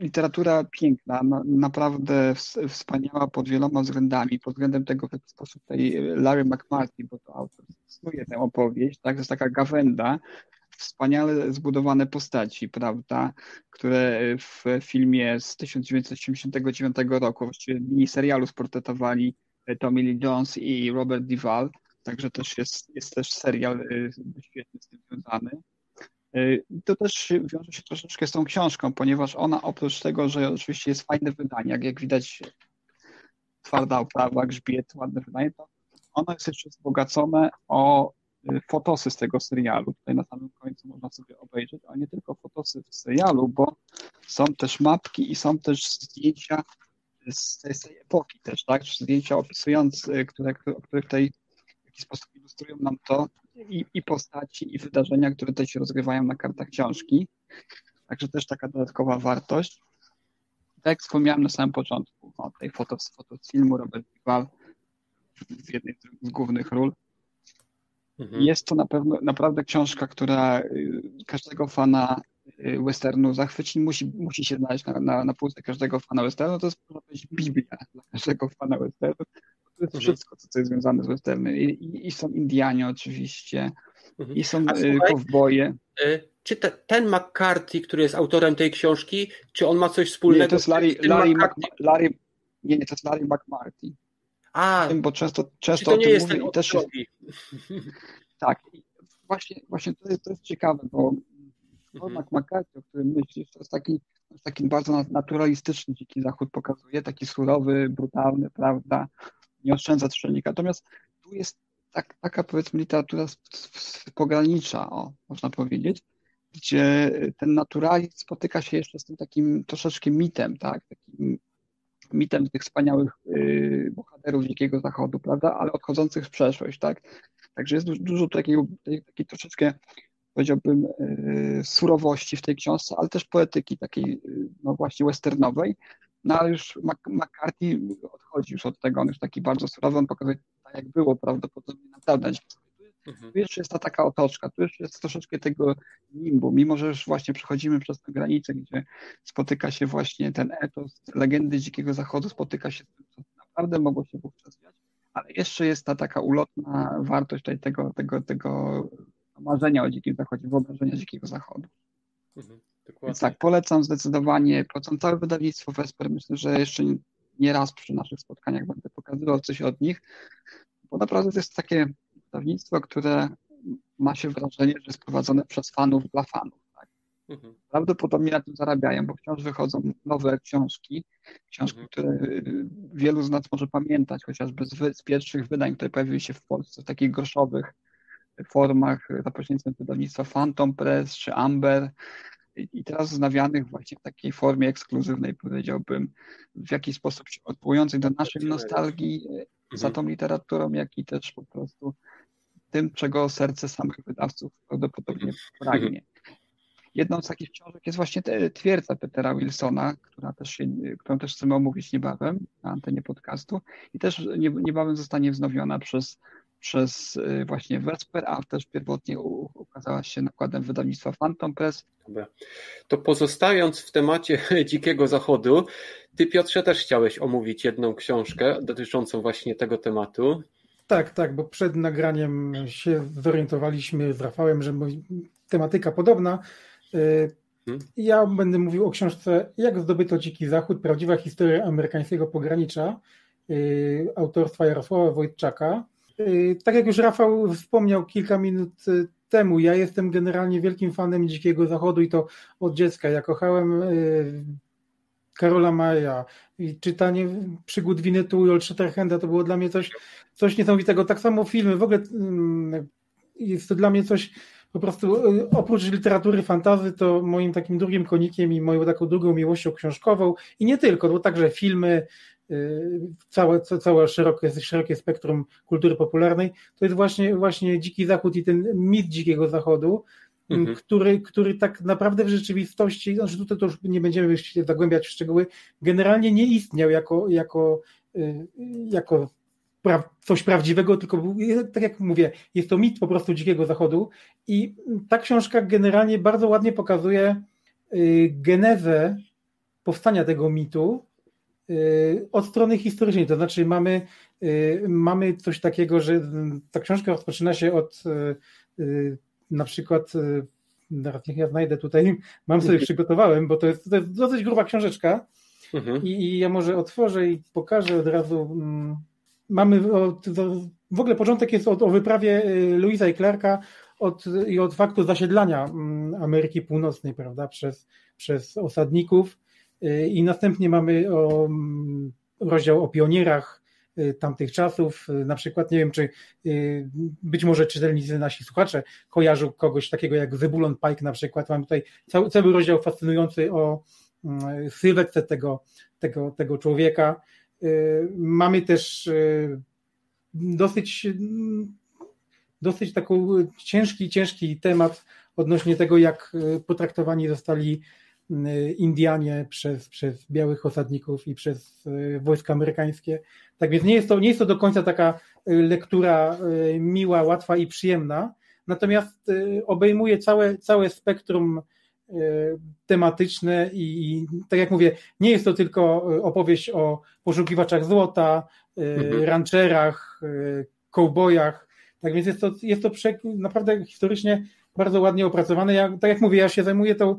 literatura piękna, naprawdę wspaniała pod wieloma względami, pod względem tego, w jaki sposób tutaj Larry McMurtry, bo to autor snuje tę opowieść, tak, to jest taka gawenda, wspaniale zbudowane postaci, prawda, które w filmie z 1989 roku, właściwie miniserialu sportretowali Tommy Lee Jones i Robert Duvall, także też jest, jest też serial y, świetny z tym związany. Y, to też wiąże się troszeczkę z tą książką, ponieważ ona oprócz tego, że oczywiście jest fajne wydanie, jak, jak widać twarda oprawa, grzbiet, ładne wydanie, to ono jest jeszcze wzbogacone o y, fotosy z tego serialu. Tutaj na samym końcu można sobie obejrzeć, ale nie tylko fotosy w serialu, bo są też mapki i są też zdjęcia z tej, z tej epoki też, tak? Zdjęcia opisujące, które, które tutaj w jakiś sposób ilustrują nam to, i, i postaci, i wydarzenia, które tutaj się rozgrywają na kartach książki. Także też taka dodatkowa wartość. Tak jak wspomniałem na samym początku, o tej foto, foto z filmu Robert Duvall w jednej z głównych ról. Mhm. Jest to na pewno naprawdę książka, która y, każdego fana y, westernu zachwyci, musi, musi się znaleźć na, na, na półce każdego fana westernu. To jest, Biblia dla każdego fana westernu. To jest mhm. wszystko, co jest związane z westernem. I, i, i są Indianie oczywiście, mhm. i są y, kowboje. Y, czy te, ten McCarthy, który jest autorem tej książki, czy on ma coś wspólnego nie, to jest Larry, Larry, Larry, nie, nie, to jest Larry McMarty. A, bo często, często to nie jest ten też jest, (laughs) Tak, właśnie, właśnie to, jest, to jest ciekawe, bo mhm. McCarthy, o którym myślisz, to jest taki, to jest taki bardzo naturalistyczny dziki zachód pokazuje, taki surowy, brutalny, prawda, nie oszczędza czytelnika. Natomiast tu jest tak, taka powiedzmy literatura pogranicza, o, można powiedzieć, gdzie ten naturalizm spotyka się jeszcze z tym takim troszeczkę mitem, tak, takim mitem tych wspaniałych y, bohaterów Dzikiego Zachodu, prawda, ale odchodzących w przeszłość, tak. Także jest dużo, dużo takiego, takiej troszeczkę powiedziałbym, y, surowości w tej książce, ale też poetyki takiej, y, no właśnie westernowej, no ale już McCarthy odchodzi już od tego, on już taki bardzo surowy, on pokazuje tak jak było prawdopodobnie naprawdę. Mhm. Tu jeszcze jest ta taka otoczka, tu jeszcze jest troszeczkę tego nimbu, mimo że już właśnie przechodzimy przez tę granicę, gdzie spotyka się właśnie ten etos legendy Dzikiego Zachodu, spotyka się z tym, co naprawdę mogło się wówczas dziać, ale jeszcze jest ta taka ulotna wartość tutaj tego, tego, tego marzenia o Dzikim Zachodzie, wyobrażenia Dzikiego Zachodu. Mhm. Dokładnie. Więc tak, polecam zdecydowanie. Polecam całe wydawnictwo Vesper. Myślę, że jeszcze nie raz przy naszych spotkaniach będę pokazywał coś od nich, bo naprawdę to jest takie wydawnictwo, które ma się wrażenie, że jest prowadzone przez fanów dla fanów. Tak? Mhm. Prawdopodobnie na tym zarabiają, bo wciąż wychodzą nowe książki, książki, mhm. które y, wielu z nas może pamiętać, chociażby z, z pierwszych wydań, które pojawiły się w Polsce, w takich groszowych formach za pośrednictwem wydawnictwa Phantom Press czy Amber, i teraz znawianych właśnie w takiej formie ekskluzywnej, powiedziałbym, w jakiś sposób się odwołującej do naszej nostalgii e, za mhm. tą literaturą, jak i też po prostu tym, czego serce samych wydawców prawdopodobnie pragnie. Jedną z takich książek jest właśnie Twierdza Petera Wilsona, która też się, którą też chcemy omówić niebawem na antenie podcastu i też niebawem zostanie wznowiona przez przez y, właśnie Vesper, a też pierwotnie ukazała się nakładem wydawnictwa Phantom Press. Dobra. To pozostając w temacie (laughs) Dzikiego Zachodu, ty Piotrze też chciałeś omówić jedną książkę dotyczącą właśnie tego tematu. Tak, tak, bo przed nagraniem się zorientowaliśmy z Rafałem, że tematyka podobna. Y, hmm? Ja będę mówił o książce Jak zdobyto Dziki Zachód, prawdziwa historia amerykańskiego pogranicza y, autorstwa Jarosława Wojtczaka. Y, tak jak już Rafał wspomniał kilka minut y, temu, ja jestem generalnie wielkim fanem Dzikiego Zachodu i to od dziecka. Ja kochałem y, Karola Maja i czytanie przygód Winetu i Shatterhanda to było dla mnie coś, coś niesamowitego. Tak samo filmy, w ogóle mm, jest to dla mnie coś po prostu oprócz literatury fantazy to moim takim drugim konikiem i moją taką drugą miłością książkową i nie tylko, bo także filmy, całe, całe szerokie, szerokie spektrum kultury popularnej, to jest właśnie, właśnie Dziki Zachód i ten mit Dzikiego Zachodu, mhm. który, który tak naprawdę w rzeczywistości, znaczy tutaj to już nie będziemy się zagłębiać w szczegóły, generalnie nie istniał jako, jako, y, jako coś prawdziwego, tylko tak jak mówię, jest to mit po prostu Dzikiego Zachodu i ta książka generalnie bardzo ładnie pokazuje y, genezę powstania tego mitu y, od strony historycznej, to znaczy mamy, mamy coś takiego, że ta książka rozpoczyna się od na przykład, teraz y, niech ja znajdę tutaj, mam sobie przygotowałem, bo to jest, to jest dosyć gruba książeczka mhm. i, i, ja może otworzę i pokażę od razu. Mm, mamy od, w ogóle początek jest od, o wyprawie y, Louisa i Clarka od, i od faktu zasiedlania mm, Ameryki Północnej, prawda, przez, przez osadników y, i następnie mamy o, mm, rozdział o pionierach Y, tamtych czasów. Y, na przykład, nie wiem, czy y, być może czytelnicy nasi słuchacze kojarzą kogoś takiego jak Zebulon Pike na przykład. Mamy tutaj cały, cały rozdział fascynujący o mm, sylwetce tego, tego, tego człowieka. Mamy też dosyć dosyć taką ciężki, ciężki temat odnośnie tego, jak potraktowani zostali Y, Indianie przez, przez białych osadników i przez y, wojska amerykańskie. Tak więc nie jest, to, nie jest to do końca taka y, lektura miła, łatwa i przyjemna, natomiast obejmuje całe, całe spektrum tematyczne i, i, tak jak mówię, nie jest to tylko opowieść o poszukiwaczach złota, mhm. rancherach, kołbojach, tak więc jest to, jest to naprawdę historycznie bardzo ładnie opracowane. Ja, tak jak mówię, ja się zajmuję tą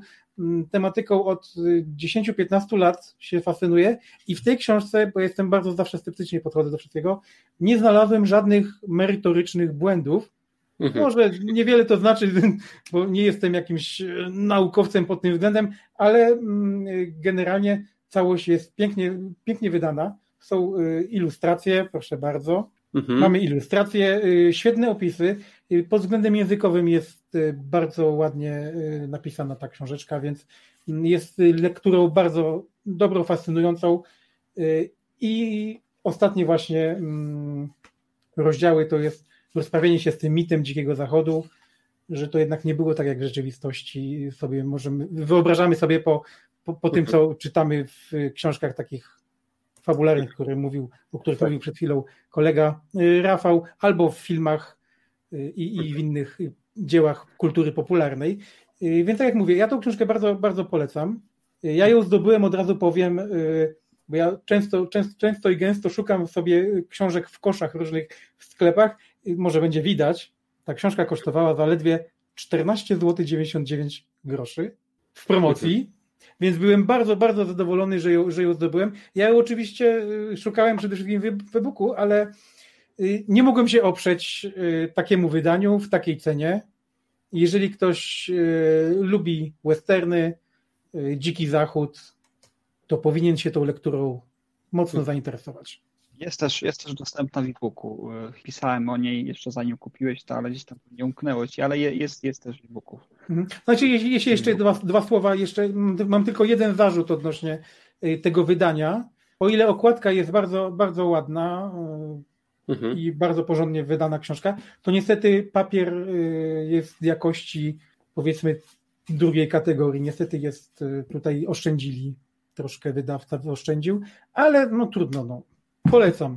tematyką od 10-15 y, lat, się fascynuję i w tej książce, bo jestem bardzo zawsze sceptycznie podchodzę do wszystkiego, nie znalazłem żadnych merytorycznych błędów. Mhm. Może niewiele to znaczy, (laughs) bo nie jestem jakimś y, naukowcem pod tym względem, ale mm, generalnie całość jest pięknie, pięknie wydana. Są y, ilustracje, proszę bardzo. Mhm. Mamy ilustracje, świetne opisy. Pod względem językowym jest y, bardzo ładnie y, napisana ta książeczka, więc jest lekturą bardzo dobrą, fascynującą. Y, I ostatnie właśnie mm, rozdziały to jest rozprawienie się z tym mitem Dzikiego Zachodu, że to jednak nie było tak jak w rzeczywistości sobie możemy, wyobrażamy sobie po, po, po tym, co czytamy w książkach takich fabularnych, które mówił, o których tak. mówił przed chwilą kolega Rafał, albo w filmach i, i w innych dziełach kultury popularnej. Y, więc tak jak mówię, ja tą książkę bardzo, bardzo polecam. Y, ja ją zdobyłem, od razu powiem, y, bo ja często, często, często i gęsto szukam sobie książek w koszach różnych w sklepach. Może będzie widać, ta książka kosztowała zaledwie 14 zł 99 groszy w promocji, więc byłem bardzo, bardzo zadowolony, że ją, że ją zdobyłem. Ja ją oczywiście szukałem przede wszystkim w e-booku, ale Y, nie mogłem się oprzeć y, takiemu wydaniu w takiej cenie. Jeżeli ktoś y, lubi westerny, dziki zachód, to powinien się tą lekturą mocno zainteresować. Jest też, jest też dostępna w e-booku. Pisałem o niej jeszcze zanim kupiłeś to, ale gdzieś tam nie umknęło ci, ale jest, jest też w e-booku. Mhm. Znaczy, jeśli, jeśli jeszcze dwa, dwa słowa, jeszcze mam tylko jeden zarzut odnośnie tego wydania. O ile okładka jest bardzo, bardzo ładna, mhm. i bardzo porządnie wydana książka, to niestety papier y, jest jakości powiedzmy drugiej kategorii. Niestety jest y, tutaj oszczędzili, troszkę wydawca oszczędził, ale no trudno, no. Polecam.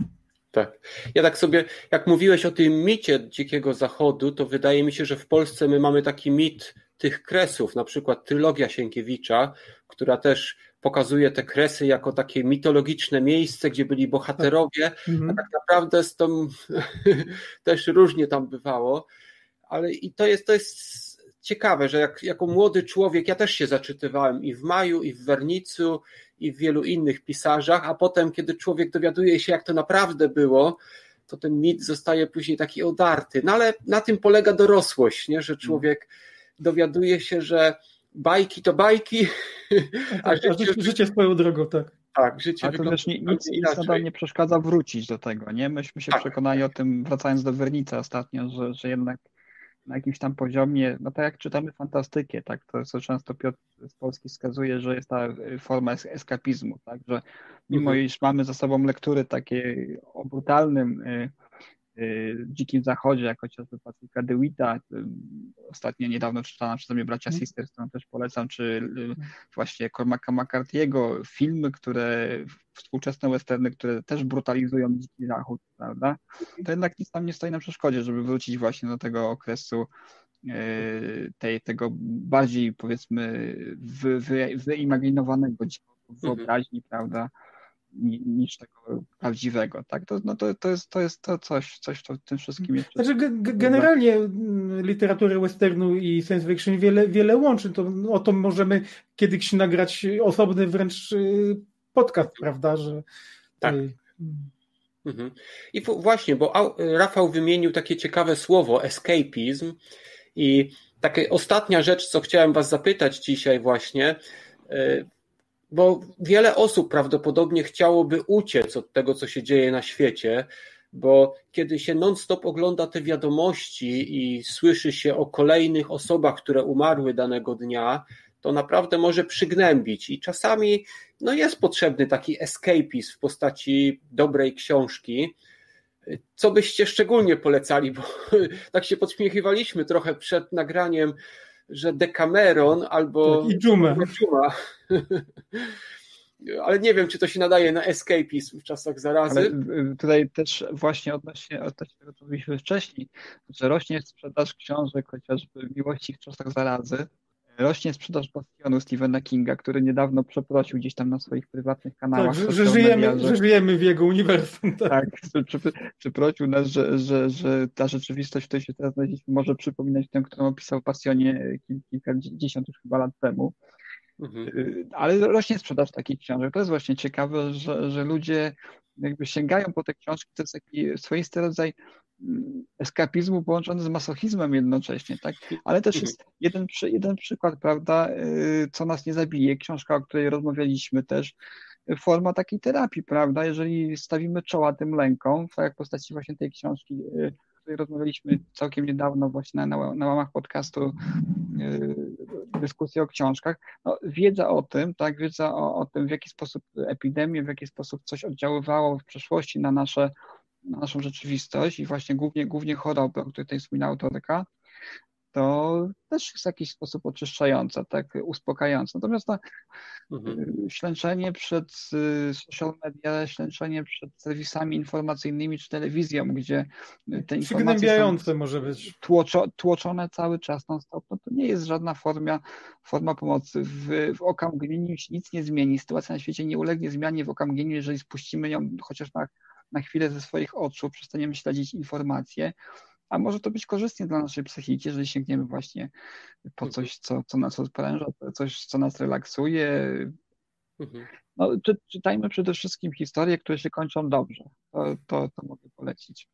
Tak. Ja tak sobie, jak mówiłeś o tym micie Dzikiego Zachodu, to wydaje mi się, że w Polsce my mamy taki mit tych kresów, na przykład trylogia Sienkiewicza, która też pokazuje te kresy jako takie mitologiczne miejsce, gdzie byli bohaterowie, mhm. a tak naprawdę z tą (laughs) też różnie tam bywało. Ale i to jest, to jest ciekawe, że jak, jako młody człowiek, ja też się zaczytywałem i w Maju, i w Wernicu, i w wielu innych pisarzach, a potem, kiedy człowiek dowiaduje się, jak to naprawdę było, to ten mit zostaje później taki odarty. No ale na tym polega dorosłość, nie? że człowiek dowiaduje się, że bajki to bajki, A, życie, a życie swoją drogą, tak. Tak, życie A to też nic, nic nadal nie przeszkadza wrócić do tego, nie? Myśmy się tak. przekonali o tym, wracając do Wernica ostatnio, że, że jednak na jakimś tam poziomie, no tak jak czytamy fantastykę, tak, to co często Piotr z Polski wskazuje, że jest ta forma eskapizmu, tak, że mimo mhm. iż mamy za sobą lektury takie o brutalnym y, Y, Dzikim Zachodzie, jak chociażby Patryka DeWitta, y, ostatnio niedawno czytana przeze mnie Bracia mhm. Sisters, którą też polecam, czy y, mhm. właśnie Cormaca McCarthy'ego, filmy, które, współczesne westerny, które też brutalizują Dziki Zachód, prawda? To jednak nic tam nie stoi na przeszkodzie, żeby wrócić właśnie do tego okresu tej, tego bardziej powiedzmy wy, wy, wyimaginowanego mhm. wyobraźni, prawda? Niż tego prawdziwego, tak? To, no to, to, jest, to jest to coś, coś to w tym wszystkim jest. Znaczy, generalnie mm, literatury westernu i science fiction wiele, wiele łączy. To, o to możemy kiedyś nagrać osobny wręcz y, podcast, prawda? Że tak. Mhm. I właśnie, bo Rafał wymienił takie ciekawe słowo escapism i taka ostatnia rzecz, co chciałem was zapytać dzisiaj właśnie, y, bo wiele osób prawdopodobnie chciałoby uciec od tego, co się dzieje na świecie, bo kiedy się non-stop ogląda te wiadomości i słyszy się o kolejnych osobach, które umarły danego dnia, to naprawdę może przygnębić i czasami no jest potrzebny taki escapizm w postaci dobrej książki. Co byście szczególnie polecali, bo (laughs) tak się podśmiechiwaliśmy trochę przed nagraniem że Decameron albo tak, i Dżuma. (laughs) Ale nie wiem, czy to się nadaje na escapizm w czasach zarazy. Ale y, tutaj też właśnie odnośnie, odnośnie tego, co mówiliśmy wcześniej, że rośnie sprzedaż książek chociażby Miłości w czasach zarazy, rośnie sprzedaż Bastionu Stephena Kinga, który niedawno przeprosił gdzieś tam na swoich prywatnych kanałach. Tak, że, żyjemy, że... że żyjemy w jego uniwersum. Tak, tak przeprosił nas, że, że, że ta rzeczywistość, w której się teraz znaleźliśmy, może przypominać tę, którą opisał Pasjonie kilkadziesiąt już chyba lat temu. Mhm. Y, ale rośnie sprzedaż takich książek. To jest właśnie ciekawe, że, że ludzie jakby sięgają po te książki, to jest taki swoisty rodzaj eskapizmu połączony z masochizmem jednocześnie, tak? Ale też jest jeden, jeden przykład, prawda, y, co nas nie zabije, książka, o której rozmawialiśmy też, forma takiej terapii, prawda? Jeżeli stawimy czoła tym lękom, tak jak w postaci właśnie tej książki, y, o której rozmawialiśmy całkiem niedawno właśnie na, na, na łamach podcastu dyskusji o książkach, no, wiedza o tym, tak, wiedza o, o tym, w jaki sposób epidemie, w jaki sposób coś oddziaływało w przeszłości na nasze na naszą rzeczywistość i właśnie głównie, głównie choroby, o której tutaj wspominała autorka, to też jest w jakiś sposób oczyszczająca, tak uspokajająca. Natomiast to mhm. Y, ślęczenie przed y, social media, ślęczenie przed serwisami informacyjnymi czy telewizją, gdzie te informacje są może być. Tłoczo, tłoczone cały czas non stop, no to nie jest żadna forma, forma pomocy. W, w okamgnieniu się nic nie zmieni. Sytuacja na świecie nie ulegnie zmianie w okamgnieniu, jeżeli spuścimy ją chociaż na na chwilę ze swoich oczu, przestaniemy śledzić informacje, a może to być korzystnie dla naszej psychiki, jeżeli sięgniemy właśnie po mhm. coś, co, co nas odpręża, coś, co nas relaksuje. Mhm. No, czy, czytajmy przede wszystkim historie, które się kończą dobrze. To, to, to mogę polecić.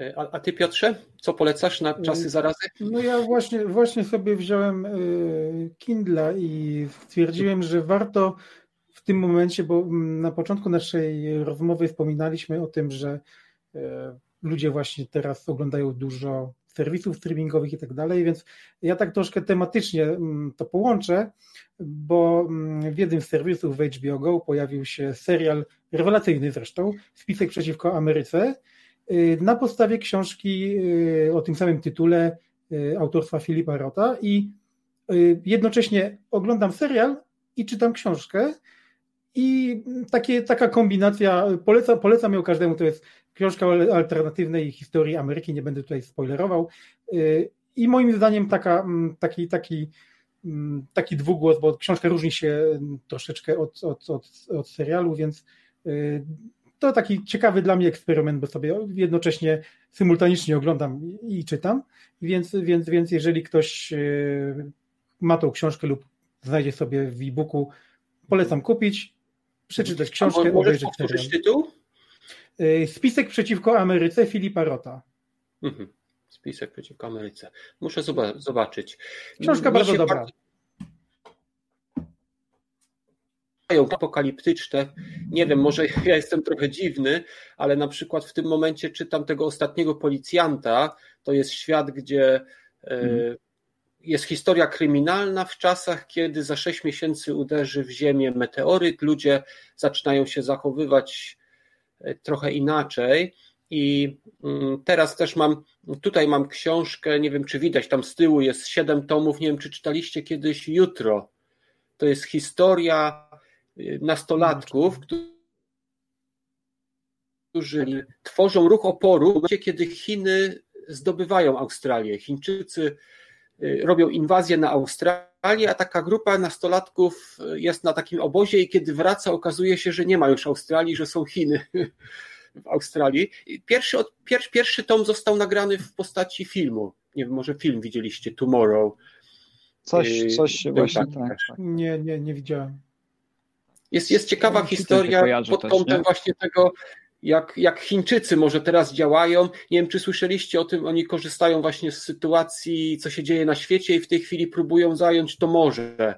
E, a, a, ty, Piotrze, co polecasz na czasy zarazy? No ja właśnie, właśnie sobie wziąłem y, Kindle i stwierdziłem, że warto w tym momencie, bo mm, na początku naszej rozmowy wspominaliśmy o tym, że e, ludzie właśnie teraz oglądają dużo serwisów streamingowych i tak dalej, więc ja tak troszkę tematycznie mm, to połączę, bo mm, w jednym z serwisów w HBO Go pojawił się serial, rewelacyjny zresztą, Spisek przeciwko Ameryce, y, na podstawie książki y, o tym samym tytule y, autorstwa Filipa Rota i jednocześnie oglądam serial i czytam książkę, i takie, taka kombinacja, polecam, polecam ją każdemu, to jest książka o alternatywnej historii Ameryki, nie będę tutaj spoilerował. Y, I moim zdaniem taka, mm, taki, taki, mm, taki dwugłos, bo książka różni się troszeczkę od, od, od, od serialu, więc y, to taki ciekawy dla mnie eksperyment, bo sobie jednocześnie symultanicznie oglądam i czytam, więc, więc, więc jeżeli ktoś y, ma tą książkę lub znajdzie sobie w e-booku, polecam kupić przeczytać książkę, obejrzeć serial. tytuł? Y, Spisek przeciwko Ameryce Filipa Rota. Mhm. Spisek przeciwko Ameryce. Muszę zobaczyć. Książka Mi bardzo dobra. Bardzo... apokaliptyczne. Nie wiem, może (laughs) ja jestem trochę dziwny, ale na przykład w tym momencie czytam tego ostatniego policjanta. To jest świat, gdzie hmm. jest historia kryminalna w czasach, kiedy za sześć miesięcy uderzy w Ziemię meteoryt, ludzie zaczynają się zachowywać e, trochę inaczej. I mm, teraz też mam, tutaj mam książkę, nie wiem czy widać, tam z tyłu jest siedem tomów, nie wiem czy czytaliście kiedyś Jutro. To jest historia y, nastolatków, którzy tworzą ruch oporu w momencie, kiedy Chiny zdobywają Australię. Chińczycy robią inwazję na Australię, a taka grupa nastolatków y, jest na takim obozie i kiedy wraca, okazuje się, że nie ma już Australii, że są Chiny. (laughs) w Australii. Pierwszy, pierwszy, pierwszy tom został nagrany w postaci filmu. Nie wiem, może film widzieliście, Tomorrow. Coś, coś właśnie, tak, tak. Nie, nie, nie widziałem. Jest, jest ciekawa historia pod kątem też, właśnie tego, jak, jak Chińczycy może teraz działają. Nie wiem, czy słyszeliście o tym, oni korzystają właśnie z sytuacji, co się dzieje na świecie i w tej chwili próbują zająć to morze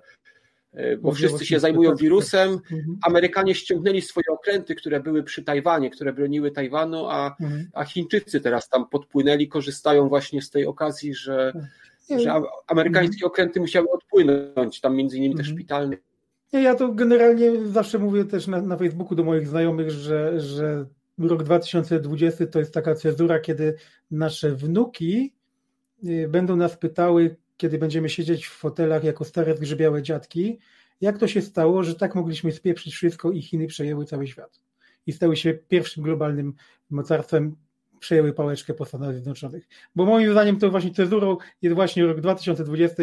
E, bo wszyscy się zajmują wirusem. Mhm. Amerykanie ściągnęli swoje okręty, które były przy Tajwanie, które broniły Tajwanu, a, mhm. a Chińczycy teraz tam podpłynęli, korzystają właśnie z tej okazji, że, tak. że amerykańskie mhm. okręty musiały odpłynąć, tam między innymi też szpitalny. Ja to generalnie zawsze mówię też na, na Facebooku do moich znajomych, że, że rok 2020 to jest taka cezura, kiedy nasze wnuki y, będą nas pytały, kiedy będziemy siedzieć w fotelach jako stare zgrzybiałe dziadki, jak to się stało, że tak mogliśmy spieprzyć wszystko i Chiny przejęły cały świat. I stały się pierwszym globalnym mocarstwem, przejęły pałeczkę po Stanach Zjednoczonych. Bo moim zdaniem to właśnie cezurą jest właśnie rok 2020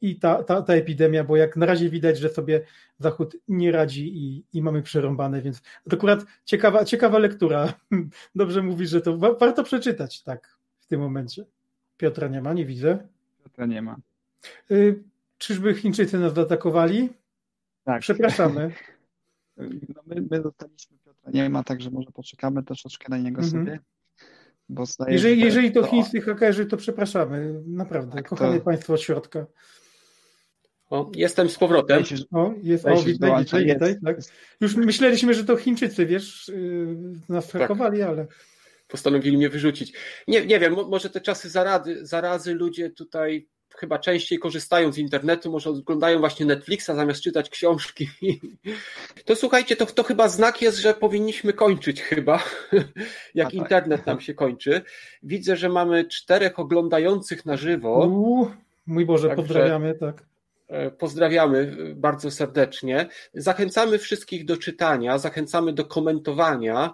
i ta, ta, ta epidemia, bo jak na razie widać, że sobie Zachód nie radzi i, i mamy przerąbane, więc to akurat ciekawa, ciekawa lektura. (laughs) Dobrze mówisz, że to warto przeczytać tak w tym momencie. Piotra nie ma, nie widzę to nie ma. Y, czyżby Chińczycy nas zaatakowali? Tak. Przepraszamy. (laughs) No my, my dostaliśmy Piotra nie ma, także może poczekamy troszeczkę na niego mhm. sobie. Zdaje, jeżeli, jeżeli to, to chińscy hakerzy, to przepraszamy. Naprawdę. Tak, Kochane to... Państwo od środka. O, jestem z powrotem. O, jest, o witaj, witaj, witaj, tak. Już myśleliśmy, że to Chińczycy, wiesz, y, nas tak. hakowali, ale postanowili mnie wyrzucić. Nie, nie wiem, może te czasy zarazy, zarazy ludzie tutaj chyba częściej korzystają z internetu, może oglądają właśnie Netflixa zamiast czytać książki. (laughs) To słuchajcie, to, to chyba znak jest, że powinniśmy kończyć chyba, (laughs) jak tak. internet nam się kończy. Widzę, że mamy czterech oglądających na żywo. Mój Boże, Także... pozdrawiamy, tak. E, pozdrawiamy bardzo serdecznie. Zachęcamy wszystkich do czytania, zachęcamy do komentowania.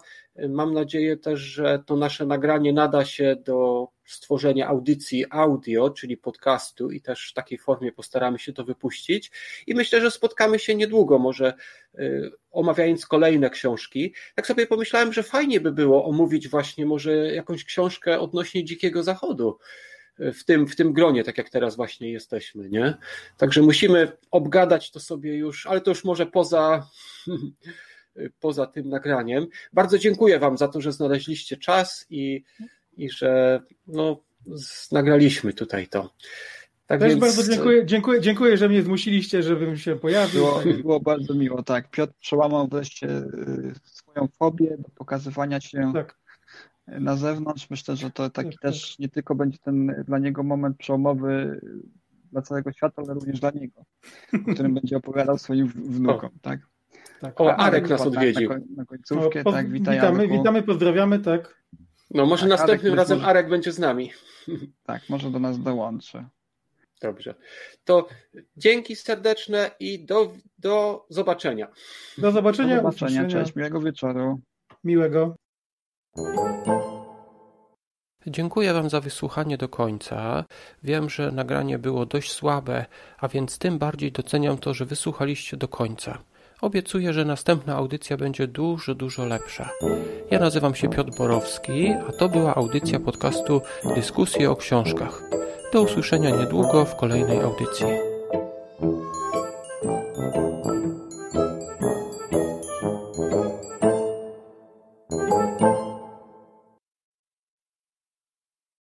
Mam nadzieję też, że to nasze nagranie nada się do stworzenia audycji audio, czyli podcastu, i też w takiej formie postaramy się to wypuścić. I myślę, że spotkamy się niedługo, może omawiając kolejne książki. Tak sobie pomyślałem, że fajnie by było omówić właśnie może jakąś książkę odnośnie Dzikiego Zachodu w tym, w tym gronie, tak jak teraz właśnie jesteśmy, nie? Także musimy obgadać to sobie już, ale to już może poza, (laughs) poza tym nagraniem. Bardzo dziękuję Wam za to, że znaleźliście czas i, i że no, nagraliśmy tutaj to. Tak Też więc... bardzo dziękuję, dziękuję, dziękuję, że mnie zmusiliście, żebym się pojawił. Było, było bardzo miło, tak. Piotr przełamał wreszcie y, swoją fobię do pokazywania się tak na zewnątrz. Myślę, że to taki tak, też tak. nie tylko będzie ten dla niego moment przełomowy dla całego świata, ale również dla niego, o którym będzie opowiadał swoim wnukom, o. tak? tak. O, Arek nas odwiedził. Na, na końcówkę, no, tak, witaj Witamy, Arku. witamy, pozdrawiamy, tak. No może tak, następnym Arek razem może... Arek będzie z nami. (laughs) Tak, może do nas dołączy. Dobrze. To dzięki serdeczne i do, do zobaczenia. Do zobaczenia. Do zobaczenia. Cześć, miłego wieczoru. Miłego. Dziękuję Wam za wysłuchanie do końca. Wiem, że nagranie było dość słabe, a więc tym bardziej doceniam to, że wysłuchaliście do końca. Obiecuję, że następna audycja będzie dużo, dużo lepsza. Ja nazywam się Piotr Borowski, a to była audycja podcastu Dyskusje o książkach. Do usłyszenia niedługo w kolejnej audycji.